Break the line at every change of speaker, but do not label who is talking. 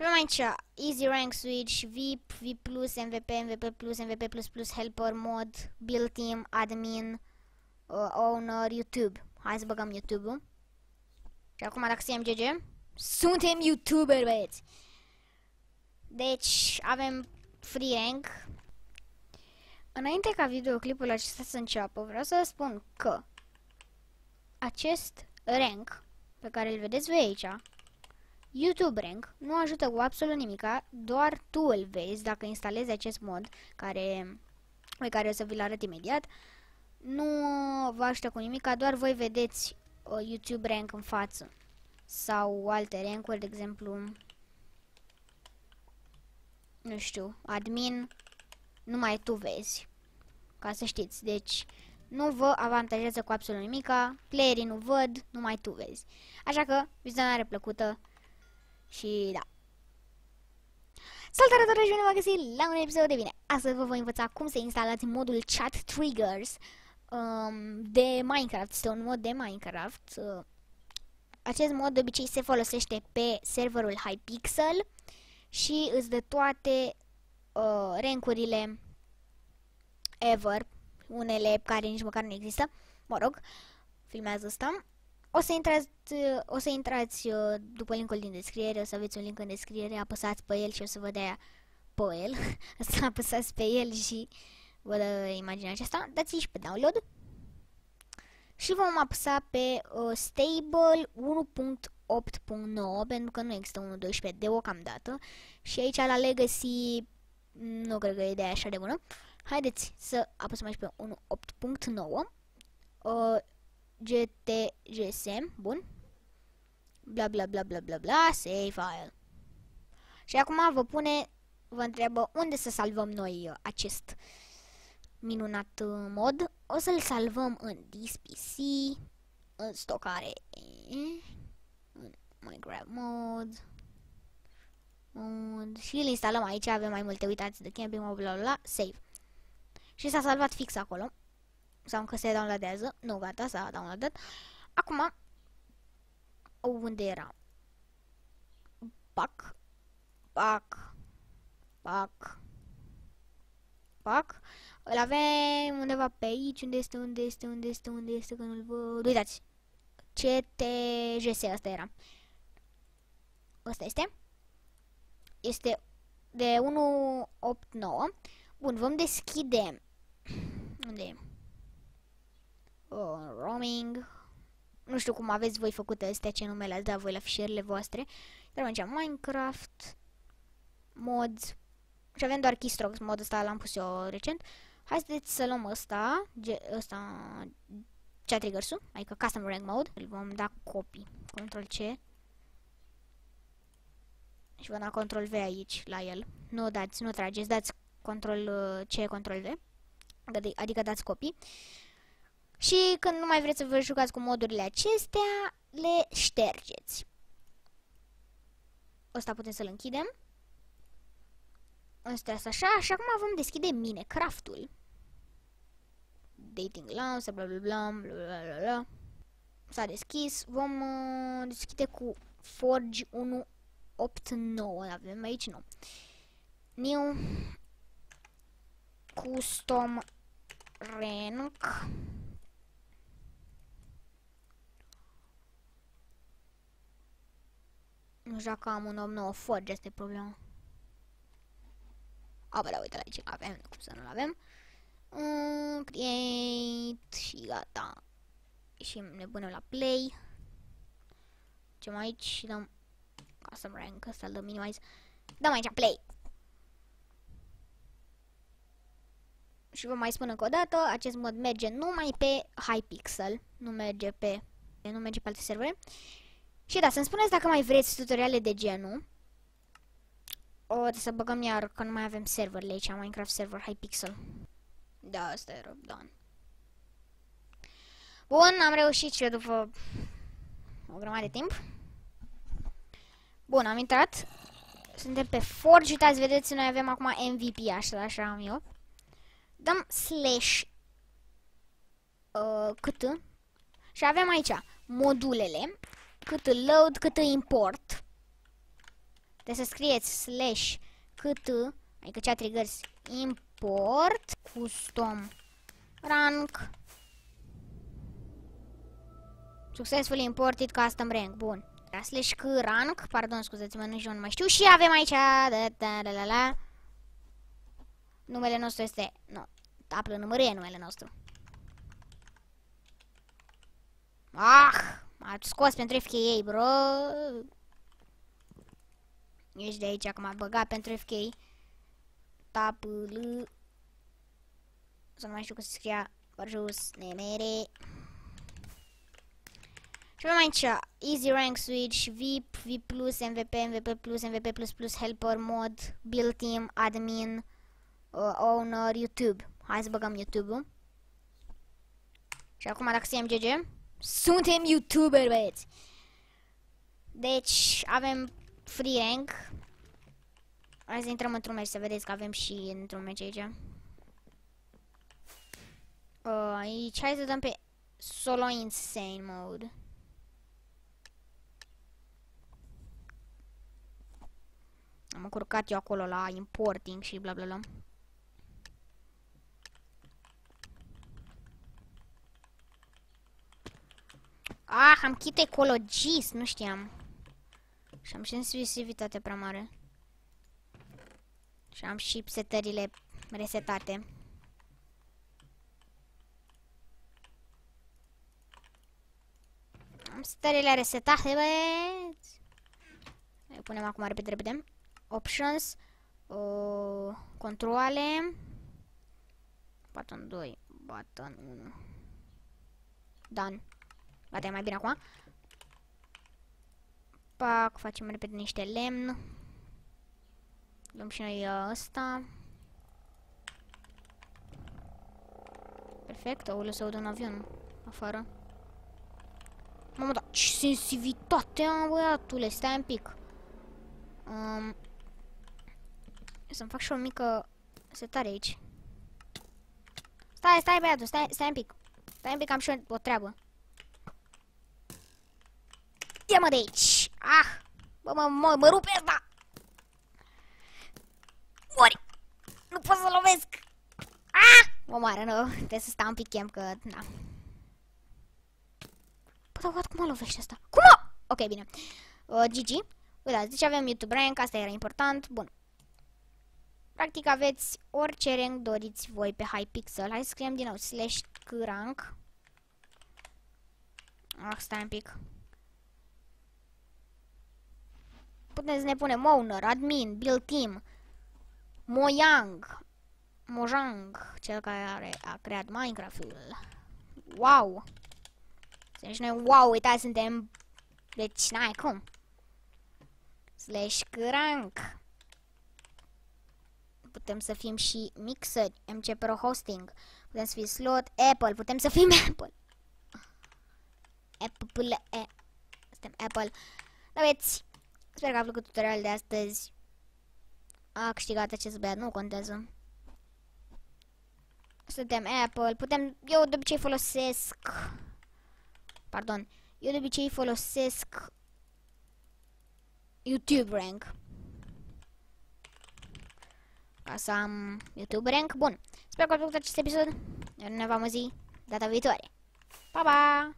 Și avem aici Easy Rank Switch, VIP, VIP+, MVP, MVP+, MVP++, Helper, Mod, Build Team, Admin, uh, Owner, YouTube. Hai să băgăm YouTube-ul. Și acum dacă suntem GG, suntem YouTuber, băieți! Deci, avem free rank. Înainte ca videoclipul acesta să înceapă, vreau să spun că acest rank pe care îl vedeți voi aici, YouTube Rank, nu ajută cu absolut nimica, doar tu îl vezi dacă instalezi acest mod care, pe care o să vi-l arăt imediat. Nu vă ajută cu nimica, doar voi vedeți uh, YouTube Rank în față sau alte rankuri, de exemplu, nu știu, admin, numai tu vezi, ca să știți. Deci, nu vă avantajează cu absolut nimica, playerii nu văd, numai tu vezi. Așa că, vizionare plăcută și da. Salutare dragi, bine v-am găsit la un episod de bine. Astăzi vă voi învăța cum să instalați modul Chat Triggers um, de Minecraft. Este un mod de Minecraft. Uh, acest mod de obicei se folosește pe serverul Hypixel și îți dă toate uh, rankurile ever, unele care nici măcar nu există. Mă rog, filmează asta. O să intrați, o să intrați uh, după linkul din descriere, o să aveți un link în descriere, apăsați pe el și o să vă dea pe el. să apăsați pe el și vă dă imaginea aceasta. Dați și pe download. Și vom apăsa pe uh, stable 1.8.9 pentru că nu există 1.12 deocamdată. Și aici la legacy nu cred că e ideea așa de bună. Haideți să apăsăm aici pe 1.8.9. Uh, GTGSM, bun. Bla bla bla bla bla bla, save file. Și acum vă pune, vă întreabă unde să salvăm noi uh, acest minunat uh, mod. O să-l salvăm în DSPC, în stocare, în Minecraft mod, mod și îl instalăm aici, avem mai multe, uitați, de camping, bla bla bla, save. Și s-a salvat fix acolo sau încă se downloadează. Nu, gata, s-a downloadat. Acum, unde era? Pac, pac, pac, pac. Îl avem undeva pe aici, unde este, unde este, unde este, unde este, că nu-l văd. Uitați, CTGS, asta era. Asta este. Este de 189. Bun, vom deschide... Unde e? Uh, roaming, nu știu cum aveți voi făcute astea, ce nume le-ați dat voi la fișierele voastre, dar mergem Minecraft, mods, și avem doar keystrokes, modul ăsta l-am pus eu recent. Haideți să luăm ăsta, ăsta, chat triggers-ul, adică custom rank mode, îl vom da copy, control C, și vom da control V aici, la el. Nu dați, nu trageți, dați control uh, C, control V, adică dați copii. Și când nu mai vreți să vă jucați cu modurile acestea, le ștergeți. Ăsta putem să-l închidem. Ăsta este așa, și acum vom deschide Minecraft-ul. Dating Lounge, bla bla bla, bla bla bla bla. S-a deschis. Vom uh, deschide cu Forge 1.8.9. Avem aici, nu. New Custom Rank Nu știu dacă am un om nou Forge, asta e problema. A, bă, da, uite, aici avem, cum să nu-l avem. Uh, create și gata. Și ne punem la play. Ce mai aici și dăm custom rank, ăsta îl dăm minimize. Dăm aici play. Și vă mai spun încă o dată, acest mod merge numai pe Hypixel, nu merge pe, nu merge pe alte servere. Și da, să-mi spuneți dacă mai vreți tutoriale de genul. O, să băgăm iar că nu mai avem serverele aici, Minecraft server Hypixel. Da, asta e da. Bun, am reușit și eu după o grămadă de timp. Bun, am intrat. Suntem pe Forge, uitați, vedeți, noi avem acum MVP, așa, așa am eu. Dăm slash uh, cât și avem aici modulele cât îl load, cât îl import. Trebuie să scrieți slash cât, adică cea triggers import custom rank successfully imported custom rank. Bun. Slash c rank, pardon, scuzați-mă, nu știu, nu mai știu. Și avem aici, da, da, da, da, da. Numele nostru este, nu, tablă numărul e numele nostru. Ah, m-a scos pentru FKA, bro. Ești de aici, că m-a băgat pentru FKA. Tap, l Să nu mai știu cum se scria. Jos, nemere. Și avem aici Easy Rank Switch, VIP, VIP+, MVP, MVP+, MVP++, Helper, Mod, Build Team, Admin, uh, Owner, YouTube. Hai să băgăm YouTube-ul. Și acum dacă scriem GG, suntem YouTuber, băieți! Deci, avem free rank. Hai să intrăm într-un meci să vedeți că avem și într-un meci aici. Uh, aici, hai să dăm pe solo insane mode. Am încurcat eu acolo la importing și bla bla bla. Ah, am kit ecologist, nu știam. Și am sensibilitate prea mare. Și am și setările resetate. Am setările resetate, băieți. Le punem acum repede, repede. Options. Uh, controle. Button 2. Button 1. Done. Gata, e mai bine acum. Pac, facem repede niște lemn. Luăm și noi uh, ăsta. Perfect, o să aud un avion afară. Mamă, da, ce sensibilitate am, băiatule, stai un pic. Um, să-mi fac și o mică setare aici. Stai, stai, băiatul, stai, stai un pic. Stai un pic, am și o treabă. Ia mă de aici! Ah! Bă, mă, mă, mă rupe asta! Mori! Nu pot să lovesc! Ah! Mă moară, nu. Trebuie să stau un pic chem, că... Na. Bă, dar cum mă lovește asta? Cum mă? Ok, bine. Uh, GG. Uitați, deci avem YouTube rank, asta era important. Bun. Practic aveți orice rank doriți voi pe Hypixel. Hai să scriem din nou slash rank. Ah, stai un pic. Puteți să ne punem owner, admin, build team, Mojang, Mojang, cel care a creat Minecraft-ul. Wow! Deci noi, wow, uitați, suntem... Deci, n-ai cum. Slash crank. Putem să fim și Mixer, MC Pro Hosting. Putem să fim Slot, Apple, putem să fim Apple. Apple, e. Suntem Apple. Aveți Sper că a plăcut tutorialul de astăzi. A câștigat acest băiat, nu contează. Suntem Apple, putem, eu de obicei folosesc, pardon, eu de obicei folosesc YouTube Rank. Ca să am YouTube Rank, bun. Sper că a plăcut acest episod, ne vom zi data viitoare. Pa, pa!